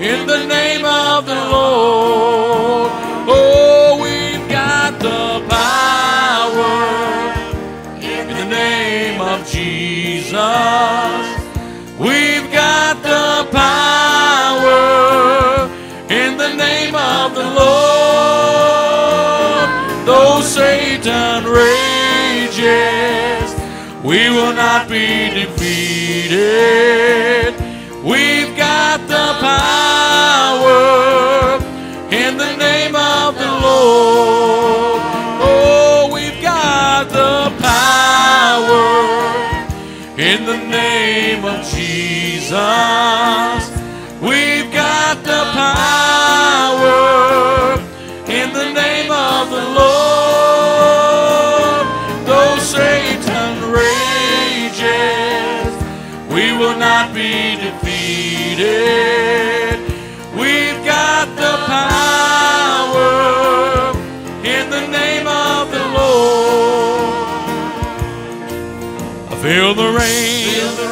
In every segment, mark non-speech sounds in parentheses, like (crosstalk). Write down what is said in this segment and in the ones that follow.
in the name of the Lord. Oh, we've got the power in the name of Jesus. We've got the power in the name of the Lord. Though Satan rages, we will not be defeated. Jesus. We've got the power in the name of the Lord. I feel the rain of the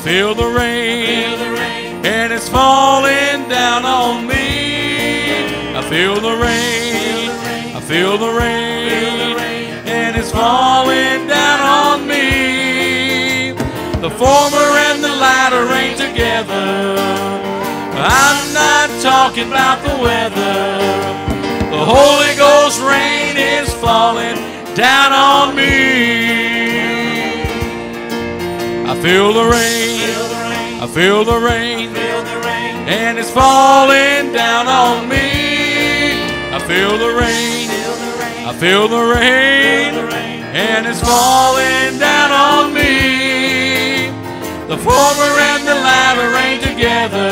feel the rain. I feel the rain. And it's falling down on me. I feel the rain. I feel the rain. And it's falling down on me. The former and the latter ain't together. I'm not talking about the weather. The Holy Ghost rain is falling down on me. I feel the rain. I feel the rain. And it's falling down on me. I feel the rain. I feel the rain. And it's falling down on me. The former and the latter ain't together.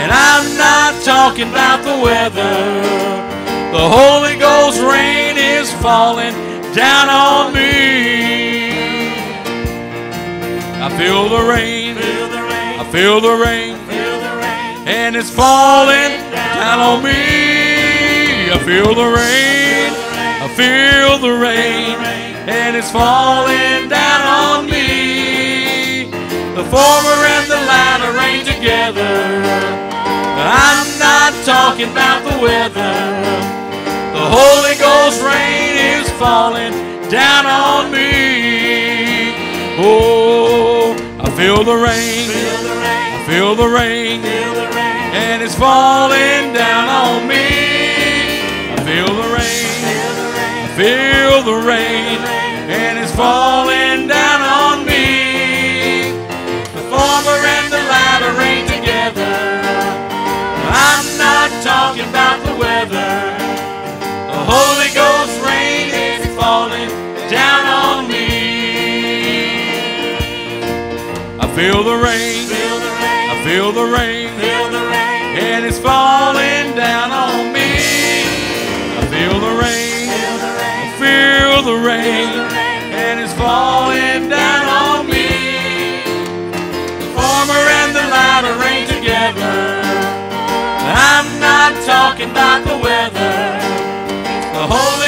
And I'm not talking about the weather. The Holy Ghost rain is falling down on me. I feel the rain. I feel the rain. And it's falling down on me. I feel the rain. I feel the rain. And it's falling down on me. The former and the latter rain together. I'm not talking about the weather. The Holy Ghost rain is falling down on me. Oh, feel the rain. Feel the rain. And it's falling down on me. Feel the rain. Feel the rain. And it's falling down on me. The former and the latter ain't together. I'm not talking about the weather. The Holy Ghost rain is falling I feel the rain. I feel the rain. And it's falling down on me. I feel the rain. I feel the rain. And it's falling down on me. The former and the latter ain't together. I'm not talking about the weather. The Holy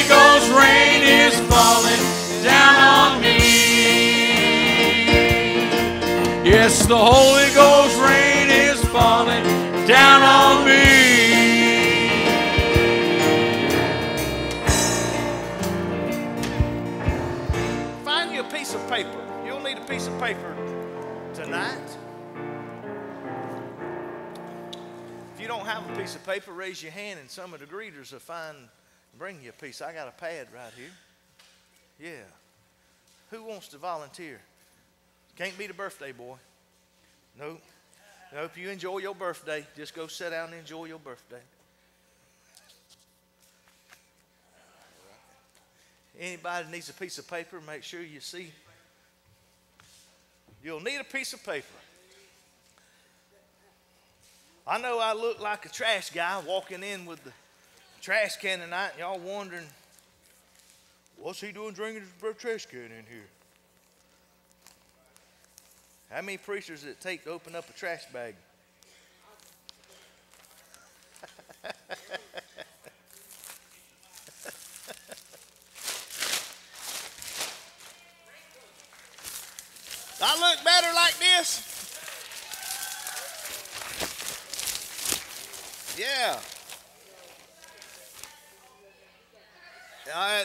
The Holy Ghost rain is falling down on me. Find you a piece of paper. You'll need a piece of paper tonight. If you don't have a piece of paper, raise your hand and some of the greeters will find bring you a piece. I got a pad right here. Yeah. Who wants to volunteer? Can't be the birthday boy. Nope. Nope. You enjoy your birthday. Just go sit down and enjoy your birthday. Anybody needs a piece of paper, make sure you see. You'll need a piece of paper. I know I look like a trash guy walking in with the trash can tonight, and y'all wondering, what's he doing drinking his trash can in here? How many preachers does it take to open up a trash bag? (laughs) I look better like this? Yeah. I,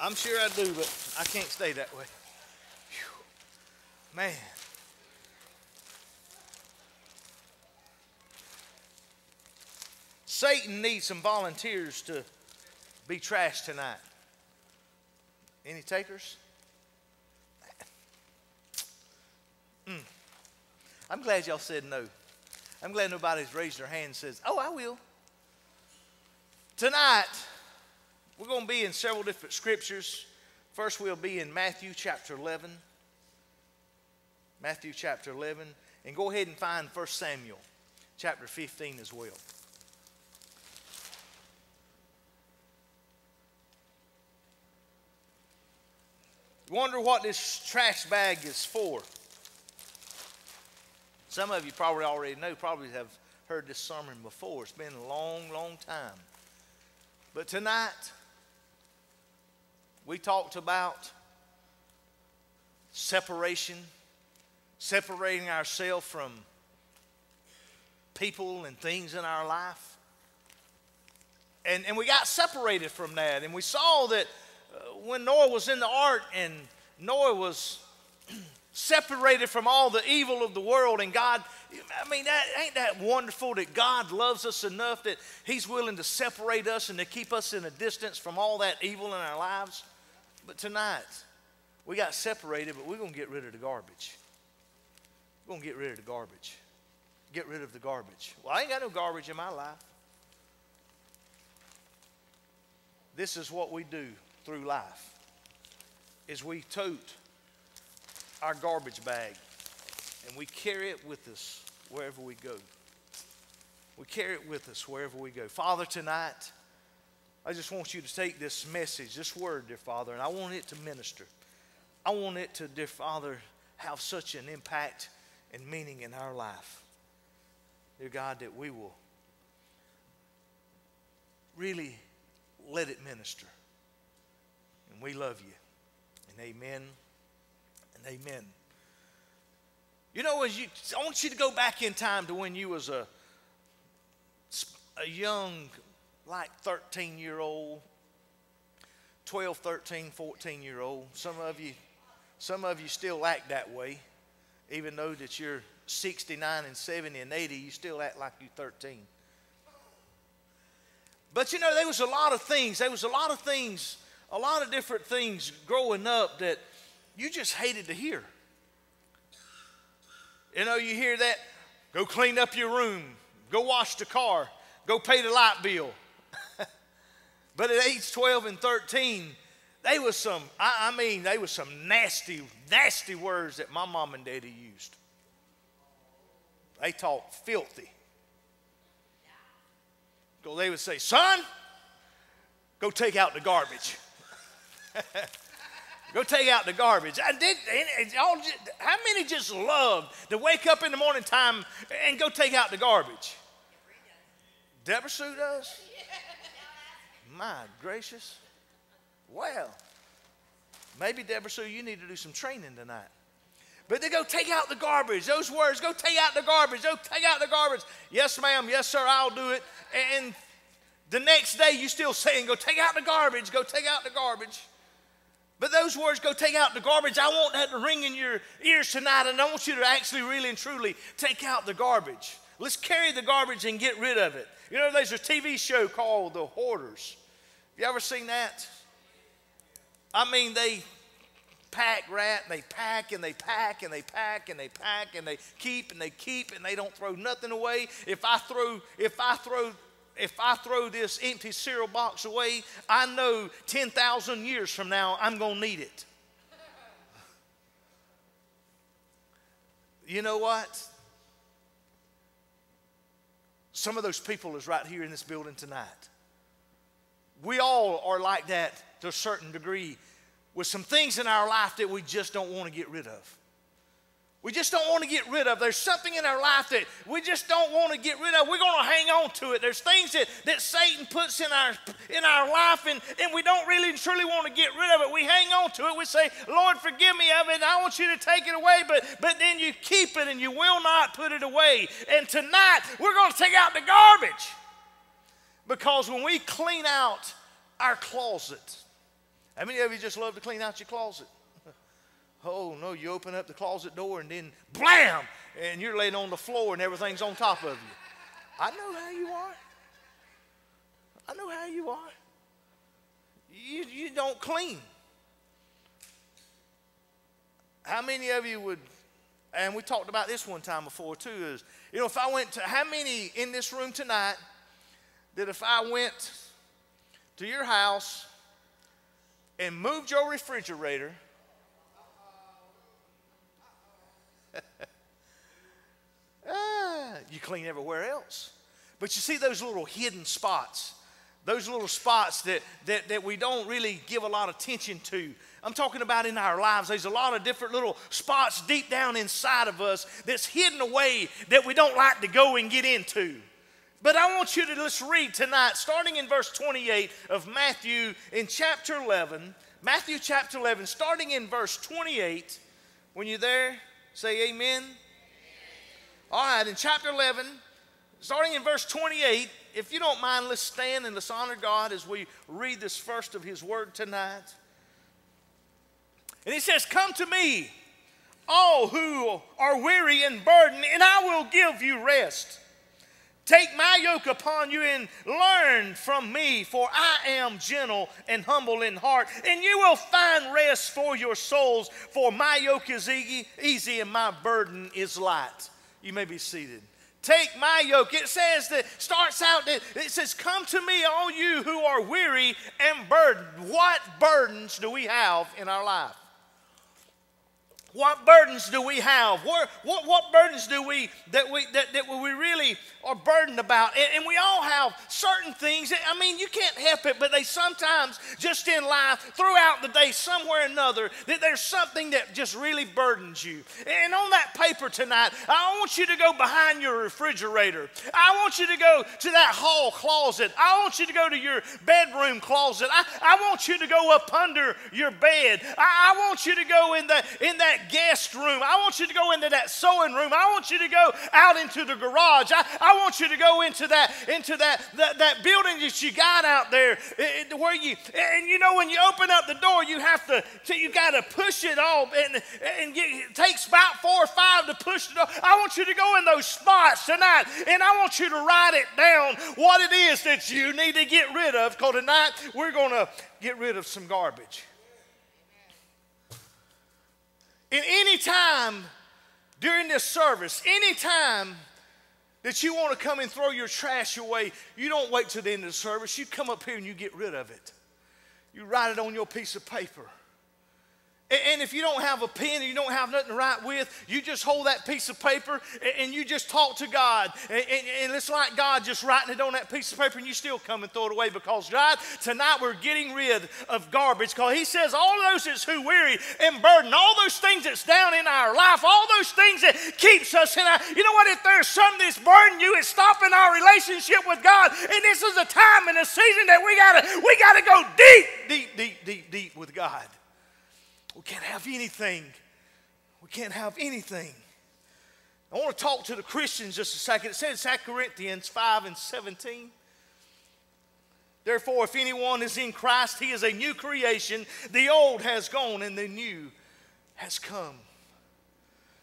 I'm sure I do, but I can't stay that way. Whew. Man. Satan needs some volunteers to be trashed tonight. Any takers? Mm. I'm glad y'all said no. I'm glad nobody's raised their hand and says, Oh, I will. Tonight, we're going to be in several different scriptures. First, we'll be in Matthew chapter 11. Matthew chapter 11. And go ahead and find 1 Samuel chapter 15 as well. Wonder what this trash bag is for. Some of you probably already know, probably have heard this sermon before. It's been a long, long time. But tonight, we talked about separation, separating ourselves from people and things in our life. And, and we got separated from that. And we saw that when Noah was in the ark and Noah was (clears throat) separated from all the evil of the world and God I mean that ain't that wonderful that God loves us enough that he's willing to separate us and to keep us in a distance from all that evil in our lives? But tonight we got separated but we're going to get rid of the garbage. We're going to get rid of the garbage. Get rid of the garbage. Well I ain't got no garbage in my life. This is what we do through life is we tote our garbage bag and we carry it with us wherever we go. We carry it with us wherever we go. Father, tonight, I just want you to take this message, this word, dear Father, and I want it to minister. I want it to, dear Father, have such an impact and meaning in our life. Dear God, that we will really let it minister. And we love you. And amen and amen. You know, as you, I want you to go back in time to when you was a, a young, like 13 year old, 12, 13, 14 year old. Some of you, some of you still act that way, even though that you're 69 and 70 and 80, you still act like you're 13. But you know, there was a lot of things. There was a lot of things, a lot of different things growing up that you just hated to hear. You know, you hear that, go clean up your room, go wash the car, go pay the light bill. (laughs) but at age 12 and 13, they was some, I, I mean, they was some nasty, nasty words that my mom and daddy used. They talked filthy. Go, they would say, son, go take out the garbage. (laughs) Go take out the garbage. I did. Y'all, how many just love to wake up in the morning time and go take out the garbage? Deborah Sue does. My gracious. Well, maybe Deborah Sue, you need to do some training tonight. But they go take out the garbage. Those words, go take out the garbage. Go take out the garbage. Yes, ma'am. Yes, sir. I'll do it. And the next day, you still saying, go take out the garbage. Go take out the garbage. But those words go take out the garbage. I want that to ring in your ears tonight, and I want you to actually, really and truly take out the garbage. Let's carry the garbage and get rid of it. You know, there's a TV show called The Hoarders. Have you ever seen that? I mean, they pack rat, and they pack and they pack and they pack and they pack and they keep and they keep and they don't throw nothing away. If I throw, if I throw if I throw this empty cereal box away, I know 10,000 years from now I'm going to need it. You know what? Some of those people is right here in this building tonight. We all are like that to a certain degree with some things in our life that we just don't want to get rid of. We just don't want to get rid of. There's something in our life that we just don't want to get rid of. We're going to hang on to it. There's things that, that Satan puts in our in our life and, and we don't really and truly want to get rid of it. We hang on to it. We say, Lord, forgive me of it. I want you to take it away. But but then you keep it and you will not put it away. And tonight we're going to take out the garbage. Because when we clean out our closet, how many of you just love to clean out your closet? Oh, no, you open up the closet door and then blam, and you're laying on the floor and everything's on top of you. I know how you are. I know how you are. You, you don't clean. How many of you would, and we talked about this one time before too, is, you know, if I went to, how many in this room tonight that if I went to your house and moved your refrigerator, (laughs) ah, you clean everywhere else. But you see those little hidden spots, those little spots that, that, that we don't really give a lot of attention to. I'm talking about in our lives. There's a lot of different little spots deep down inside of us that's hidden away that we don't like to go and get into. But I want you to let's read tonight, starting in verse 28 of Matthew in chapter 11. Matthew chapter 11, starting in verse 28. When you're there, Say amen. amen. All right, in chapter 11, starting in verse 28, if you don't mind, let's stand and let's honor God as we read this first of His word tonight. And He says, Come to me, all who are weary and burdened, and I will give you rest. Take my yoke upon you and learn from me, for I am gentle and humble in heart, and you will find rest for your souls. For my yoke is easy and my burden is light. You may be seated. Take my yoke. It says that starts out that it says, Come to me, all you who are weary and burdened. What burdens do we have in our life? What burdens do we have? What, what, what burdens do we that we that, that we really are burdened about? And, and, we all have certain things. That, I mean, you can't help it, but they sometimes just in life, throughout the day, somewhere or another, that there's something that just really burdens you. And on that paper tonight, I want you to go behind your refrigerator. I want you to go to that hall closet. I want you to go to your bedroom closet. I, I want you to go up under your bed. I, I want you to go in the in that guest room. I want you to go into that sewing room. I want you to go out into the garage. I, I want you to go into that into that, that, that building that you got out there it, where you and you know when you open up the door you have to you got to push it off and and get, it takes about four or five to push it off. I want you to go in those spots tonight and I want you to write it down what it is that you need to get rid of because tonight we're going to get rid of some garbage. In any time during this service, any time that you want to come and throw your trash away, you don't wait till the end of the service. You come up here and you get rid of it. You write it on your piece of paper. And if you don't have a pen and you don't have nothing to write with, you just hold that piece of paper and you just talk to God. And it's like God just writing it on that piece of paper and you still come and throw it away because God, tonight we're getting rid of garbage because He says all those that's who weary and burdened, all those things that's down in our life, all those things that keeps us in our, you know what, if there's something that's burdening you, it's stopping our relationship with God. And this is a time and a season that we gotta, we gotta go deep, deep, deep, deep, deep with God. We can't have anything. We can't have anything. I want to talk to the Christians just a second. It says 2 Corinthians 5 and 17. Therefore, if anyone is in Christ, he is a new creation. The old has gone and the new has come.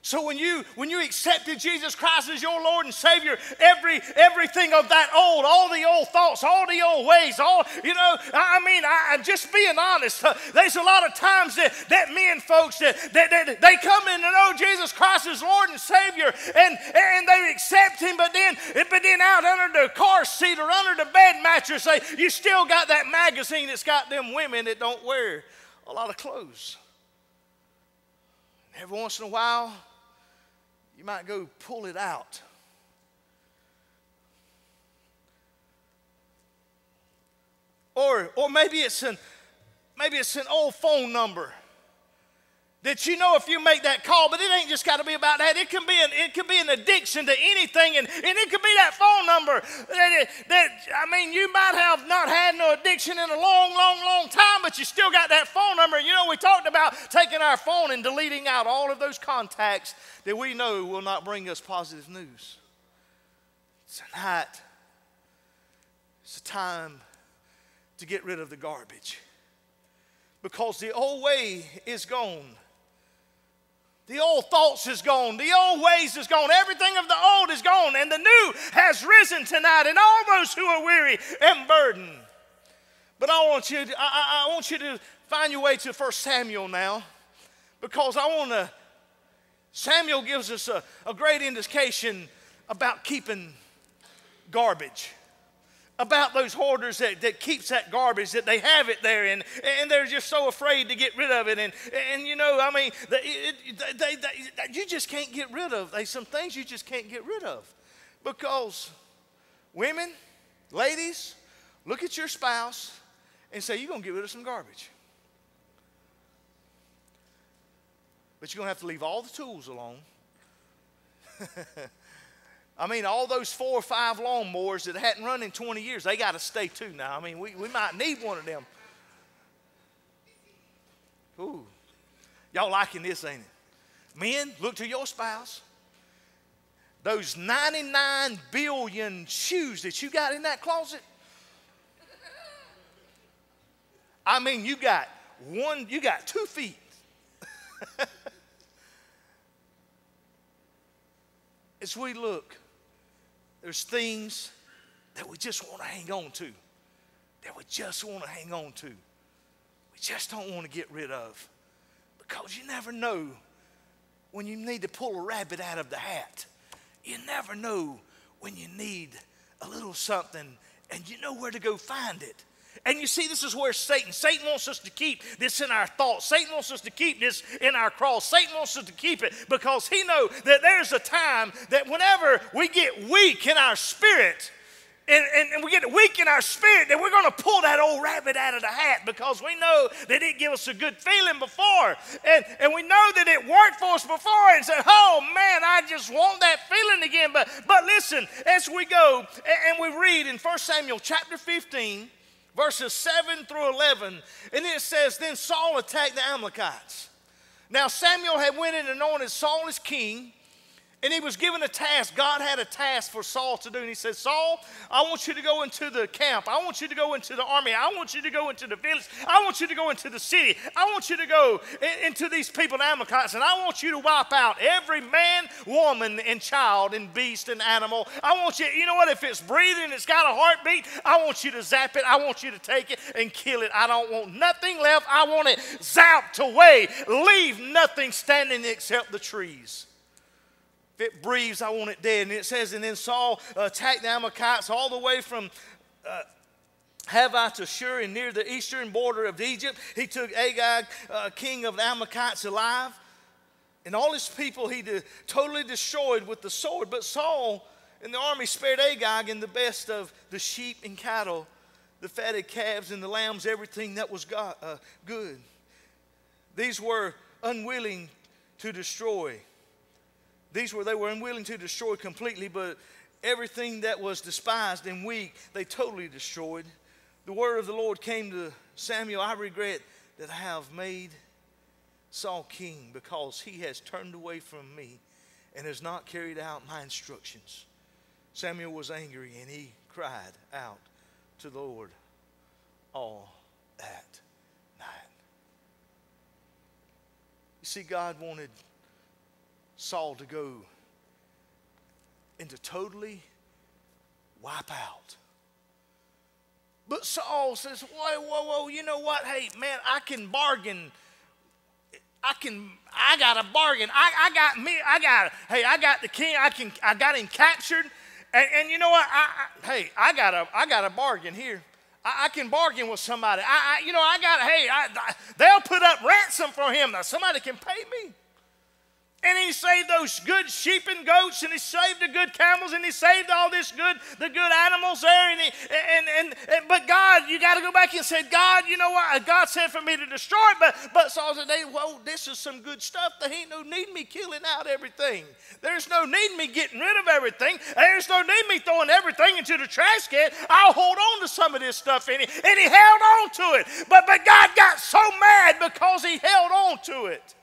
So when you when you accepted Jesus Christ as your Lord and Savior, every everything of that old, all the old thoughts, all the old ways, all you know, I mean, I, am just being honest. Uh, there's a lot of times that, that men folks that, that, that they come in to know Jesus Christ as Lord and Savior, and and they accept Him, but then but then out under the car seat or under the bed mattress, they you still got that magazine that's got them women that don't wear a lot of clothes. Every once in a while you might go pull it out. Or, or maybe it's an maybe it's an old phone number that you know if you make that call, but it ain't just got to be about that. It can be an it could be an addiction to anything, and, and it could be that phone number that, that I mean you might have not had no addiction in a long, long, long time, but you still got that phone number. You know, we talked about taking our phone and deleting out all of those contacts that we know will not bring us positive news. Tonight, it's a time to get rid of the garbage. Because the old way is gone the old thoughts is gone. The old ways is gone. Everything of the old is gone. And the new has risen tonight. And all those who are weary and burdened. But I want you to, I, I want you to find your way to 1 Samuel now. Because I want to, Samuel gives us a, a great indication about keeping garbage about those hoarders that, that keeps that garbage that they have it there and, and they're just so afraid to get rid of it and, and you know i mean the, it, they, they, you just can't get rid of there's some things you just can't get rid of. Because women ladies look at your spouse and say you're going to get rid of some garbage. But you're going to have to leave all the tools alone (laughs) I mean, all those four or five lawnmowers that hadn't run in 20 years, they got to stay too now. I mean, we, we might need one of them. Ooh. Y'all liking this, ain't it? Men, look to your spouse. Those 99 billion shoes that you got in that closet. I mean, you got one, you got two feet. (laughs) As we look, there's things that we just want to hang on to, that we just want to hang on to. We just don't want to get rid of because you never know when you need to pull a rabbit out of the hat. You never know when you need a little something and you know where to go find it. And you see, this is where Satan, Satan wants us to keep this in our thoughts. Satan wants us to keep this in our cross. Satan wants us to keep it because he knows that there's a time that whenever we get weak in our spirit, and, and, and, we get weak in our spirit that we're going to pull that old rabbit out of the hat because we know that it gave us a good feeling before. And, and we know that it worked for us before and said, oh man, I just want that feeling again. But, but listen, as we go and, and we read in 1 Samuel chapter 15, verses 7 through 11, and it says, Then Saul attacked the Amalekites. Now Samuel had went in and anointed Saul as king, and he was given a task. God had a task for Saul to do. And he said, Saul, I want you to go into the camp. I want you to go into the army. I want you to go into the village. I want you to go into the city. I want you to go in, into these people, the Amalekites, and I want you to wipe out every man, woman, and child, and beast and animal. I want you, you know what? If it's breathing, it's got a heartbeat, I want you to zap it. I want you to take it and kill it. I don't want nothing left. I want it zapped away. Leave nothing standing except the trees. If it breathes, I want it dead. And it says, and then Saul attacked the Amalekites all the way from uh, to Shur and near the eastern border of Egypt. He took Agag, uh, king of the Amalekites, alive. And all his people he de- totally destroyed with the sword. But Saul and the army spared Agag and the best of the sheep and cattle, the fatted calves and the lambs, everything that was uh, good. These were unwilling to destroy. These were, they were unwilling to destroy completely, but everything that was despised and weak, they totally destroyed. The word of the Lord came to Samuel I regret that I have made Saul king because he has turned away from me and has not carried out my instructions. Samuel was angry and he cried out to the Lord all that night. You see, God wanted Saul to go and to totally wipe out. But Saul says, whoa, whoa, whoa, you know what? Hey, man, I can bargain. I can, I got a bargain. I, I got me, I got, hey, I got the king, I can, I got him captured. And, and you know what? I, I, hey, I got a, I got a bargain here. I, I can bargain with somebody. I, I, you know, I got, hey, I, they'll put up ransom for him. Now somebody can pay me. And he saved those good sheep and goats, and he saved the good camels, and he saved all this good, the good animals there. And, he, and, and, and but God, you got to go back and say, God, you know what? God said for me to destroy it, but but Saul said, well, this is some good stuff. There ain't no need me killing out everything. There's no need me getting rid of everything. There's no need me throwing everything into the trash can. I'll hold on to some of this stuff, and he, and he held on to it. But but God got so mad because he held on to it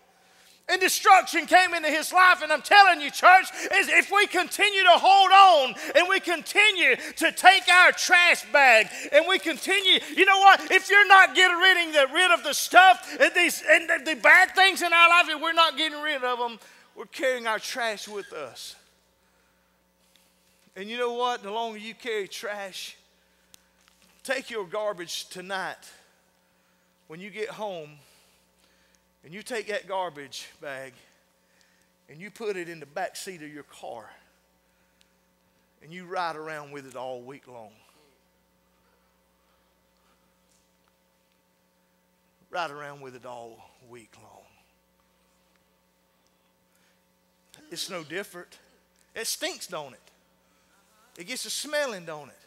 and destruction came into his life. And I'm telling you, church, is if we continue to hold on and we continue to take our trash bag and we continue, you know what? If you're not getting rid of the, rid of the stuff and, these, and the, the bad things in our life, if we're not getting rid of them, we're carrying our trash with us. And you know what? The longer you carry trash, take your garbage tonight when you get home and you take that garbage bag and you put it in the back seat of your car and you ride around with it all week long. Ride around with it all week long. It's no different. It stinks, don't it? It gets a smelling, don't it?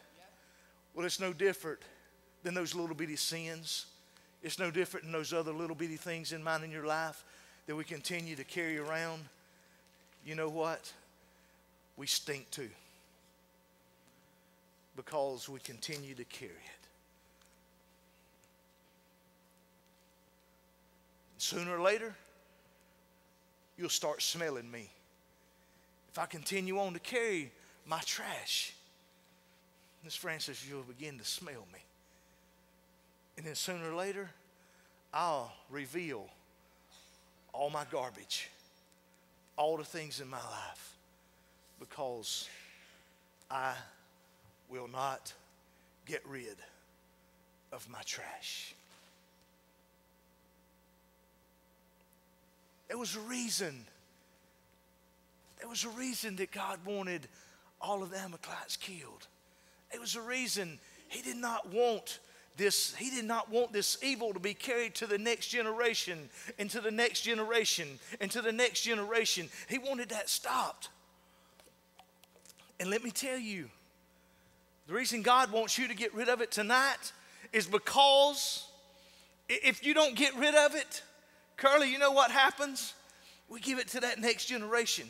Well, it's no different than those little bitty sins it's no different than those other little bitty things in mine in your life that we continue to carry around. You know what? We stink too. Because we continue to carry it. Sooner or later, you'll start smelling me. If I continue on to carry my trash, Miss Francis, you'll begin to smell me. And then sooner or later, I'll reveal all my garbage, all the things in my life, because I will not get rid of my trash. There was a reason. There was a reason that God wanted all of the Amalekites killed. It was a reason He did not want this he did not want this evil to be carried to the next generation and to the next generation and to the next generation. He wanted that stopped. And let me tell you the reason god wants you to get rid of it tonight is because if you don't get rid of it curly you know what happens? We give it to that next generation.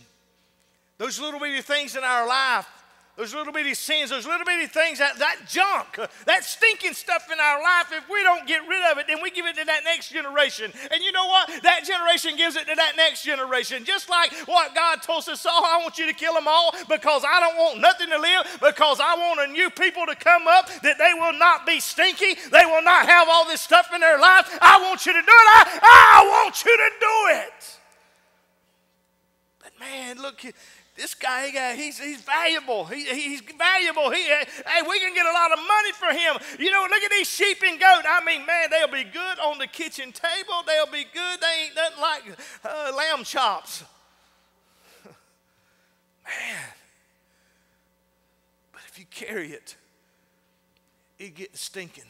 Those little bitty things in our life those little bitty sins, those little bitty things, that, that junk, that stinking stuff in our life, if we don't get rid of it, then we give it to that next generation. And you know what? That generation gives it to that next generation. Just like what God told us, Saul, I want you to kill them all because I don't want nothing to live, because I want a new people to come up that they will not be stinky, they will not have all this stuff in their life. I want you to do it. I, I want you to do it. But man, look, this guy, he's, he's valuable. He, he's valuable. He, hey, we can get a lot of money for him. You know, look at these sheep and goat. I mean, man, they'll be good on the kitchen table. They'll be good. They ain't nothing like uh, lamb chops. (laughs) man. But if you carry it, it gets stinking.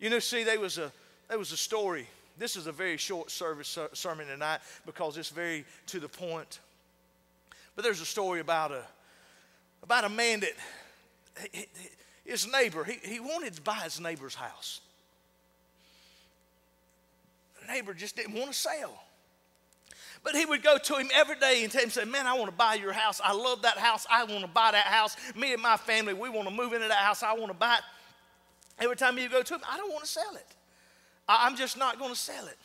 You know, see, there was a, there was a story. This is a very short service sermon tonight because it's very to the point. But there's a story about a, about a man that his neighbor, he, he wanted to buy his neighbor's house. The neighbor just didn't want to sell. But he would go to him every day and tell him, say, Man, I want to buy your house. I love that house. I want to buy that house. Me and my family, we want to move into that house. I want to buy it. Every time you go to him, I don't want to sell it. I'm just not going to sell it.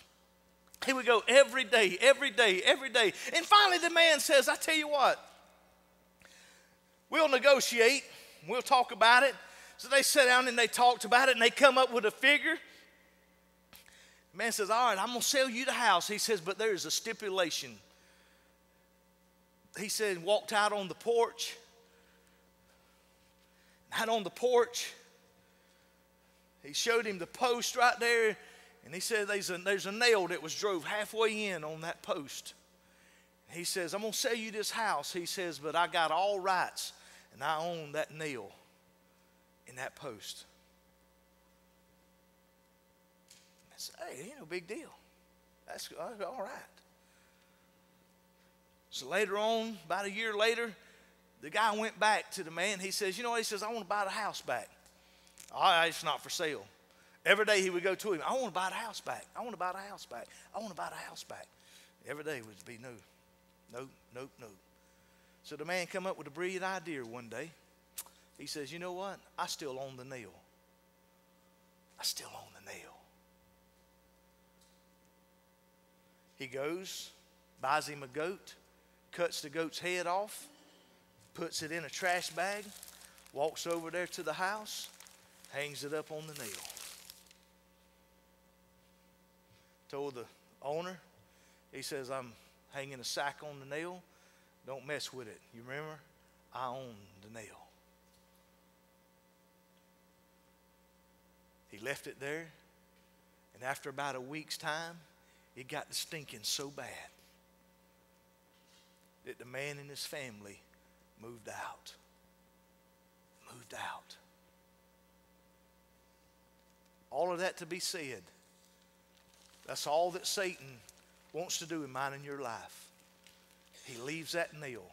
He would go every day, every day, every day. And finally, the man says, I tell you what, we'll negotiate, we'll talk about it. So they sat down and they talked about it and they come up with a figure. The man says, All right, I'm going to sell you the house. He says, But there's a stipulation. He said, walked out on the porch. Out on the porch, he showed him the post right there and he said there's a, there's a nail that was drove halfway in on that post. He says, I'm going to sell you this house. He says, but I got all rights and I own that nail in that post. I said, hey, ain't no big deal. That's all right. So later on, about a year later, the guy went back to the man. He says, You know? He says, I want to buy the house back. All right, it's not for sale. Every day he would go to him, I want to buy the house back. I want to buy the house back. I want to buy the house back. Every day would be no, no, no, no. So the man come up with a brilliant idea one day. He says, You know what? I still own the nail. I still own the nail. He goes, buys him a goat, cuts the goat's head off, puts it in a trash bag, walks over there to the house, hangs it up on the nail. Told the owner, he says, I'm hanging a sack on the nail. Don't mess with it. You remember? I own the nail. He left it there, and after about a week's time, it got to stinking so bad that the man and his family moved out. Moved out. All of that to be said. That's all that Satan wants to do in mine and your life. He leaves that nail.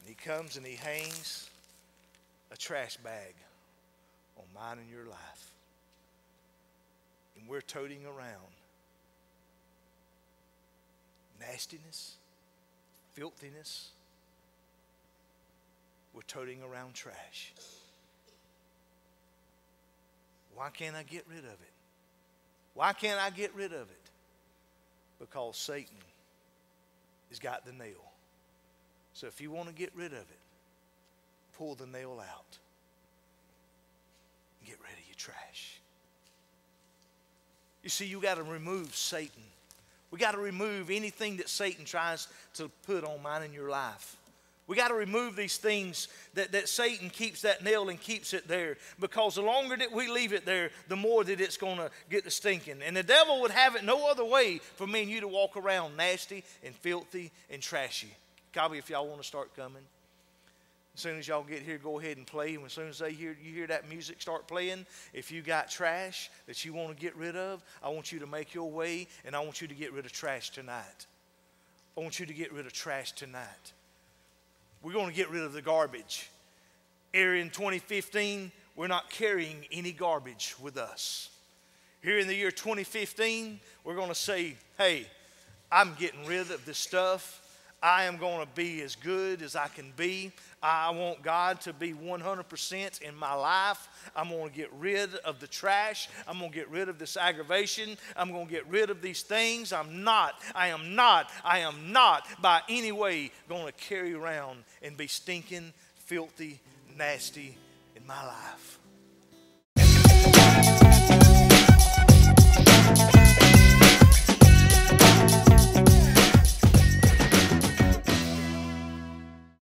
And he comes and he hangs a trash bag on mine and your life. And we're toting around nastiness, filthiness. We're toting around trash. Why can't I get rid of it? Why can't I get rid of it? Because Satan has got the nail. So if you want to get rid of it, pull the nail out. Get rid of your trash. You see, you got to remove Satan. We got to remove anything that Satan tries to put on mine in your life. We got to remove these things that, that Satan keeps that nail and keeps it there because the longer that we leave it there, the more that it's going to get the stinking. And the devil would have it no other way for me and you to walk around nasty and filthy and trashy. Copy if y'all want to start coming. As soon as y'all get here, go ahead and play. And as soon as they hear you hear that music start playing, if you got trash that you want to get rid of, I want you to make your way, and I want you to get rid of trash tonight. I want you to get rid of trash tonight. We're going to get rid of the garbage. Here in 2015, we're not carrying any garbage with us. Here in the year 2015, we're going to say, hey, I'm getting rid of this stuff. I am going to be as good as I can be. I want God to be 100% in my life. I'm going to get rid of the trash. I'm going to get rid of this aggravation. I'm going to get rid of these things. I'm not, I am not, I am not by any way going to carry around and be stinking, filthy, nasty in my life.